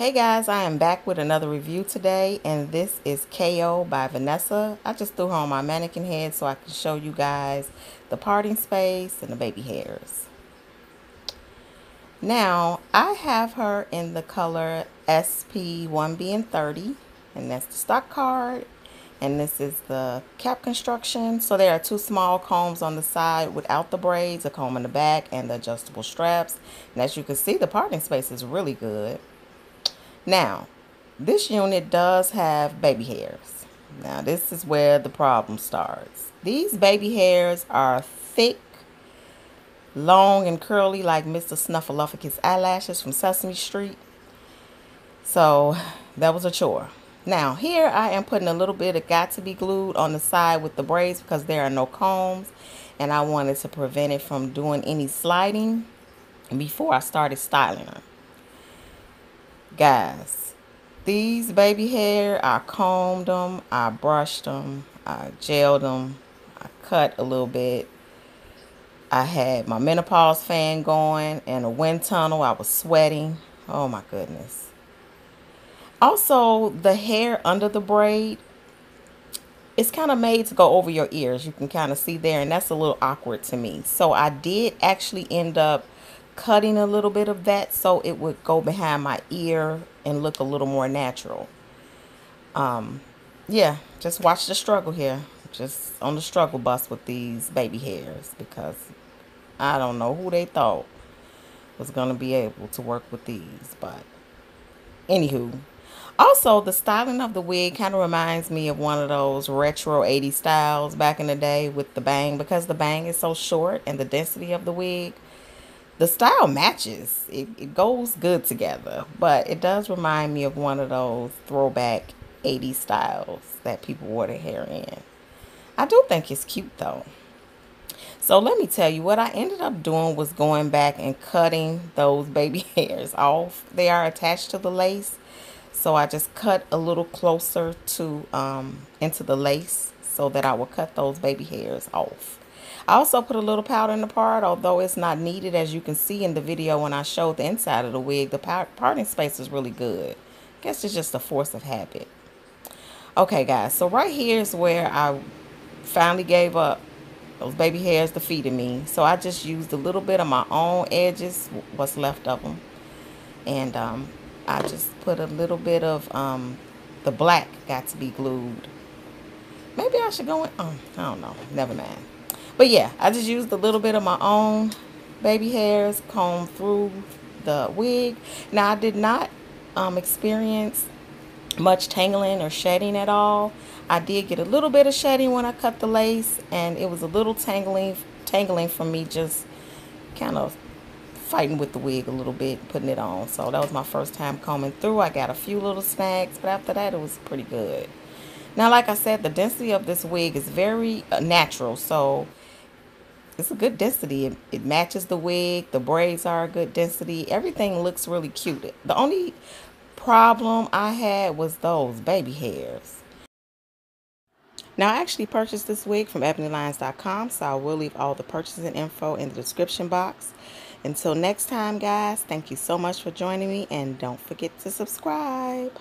Hey guys, I am back with another review today and this is Kayo by Vanessa. I just threw on my mannequin head so I can show you guys the parting space and the baby hairs. Now, I have her in the color SP1B and 30 and that's the stock card and this is the cap construction. So there are two small combs on the side without the braids, a comb in the back and the adjustable straps. And as you can see, the parting space is really good. Now, this unit does have baby hairs. Now, this is where the problem starts. These baby hairs are thick, long and curly like Mr. Snuffleupagus eyelashes from Sesame Street. So, that was a chore. Now, here I am putting a little bit of Got2b Glued on the side with the braids because there are no combs. And I wanted to prevent it from doing any sliding before I started styling her. Guys, these baby hair, I combed them, I brushed them, I gelled them, I cut a little bit. I had my menopause fan going and a wind tunnel. I was sweating. Oh my goodness. Also, the hair under the braid, it's kind of made to go over your ears. You can kind of see there, and that's a little awkward to me. So I did actually end up cutting a little bit of that so it would go behind my ear and look a little more natural. Um, yeah, just watch the struggle here. Just on the struggle bus with these baby hairs because I don't know who they thought was going to be able to work with these. But anywho, also the styling of the wig kind of reminds me of one of those retro 80s styles back in the day with the bang because the bang is so short and the density of the wig the style matches. It, it goes good together. But it does remind me of one of those throwback 80s styles that people wore their hair in. I do think it's cute though. So let me tell you what I ended up doing was going back and cutting those baby hairs off. They are attached to the lace. So I just cut a little closer to um, into the lace so that I will cut those baby hairs off. I also put a little powder in the part, although it's not needed. As you can see in the video when I showed the inside of the wig, the parting space is really good. I guess it's just a force of habit. Okay, guys, so right here is where I finally gave up. Those baby hairs defeated me. So I just used a little bit of my own edges, what's left of them. And um, I just put a little bit of um, the black Got2b Glued. Maybe I should go in, oh, I don't know, never mind. But yeah, I just used a little bit of my own baby hairs, comb through the wig. Now, I did not um, experience much tangling or shedding at all. I did get a little bit of shedding when I cut the lace, and it was a little tangling, tangling from me just kind of fighting with the wig a little bit, putting it on. So that was my first time combing through. I got a few little snags, but after that, it was pretty good. Now, like I said, the density of this wig is very uh, natural, so it's a good density. It, it matches the wig. The braids are a good density. Everything looks really cute. The only problem I had was those baby hairs. Now, I actually purchased this wig from ebonylines.com, so I will leave all the purchasing info in the description box. Until next time, guys, thank you so much for joining me, and don't forget to subscribe.